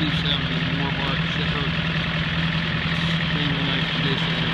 270 Moorbark Shepherd. Extremely nice condition.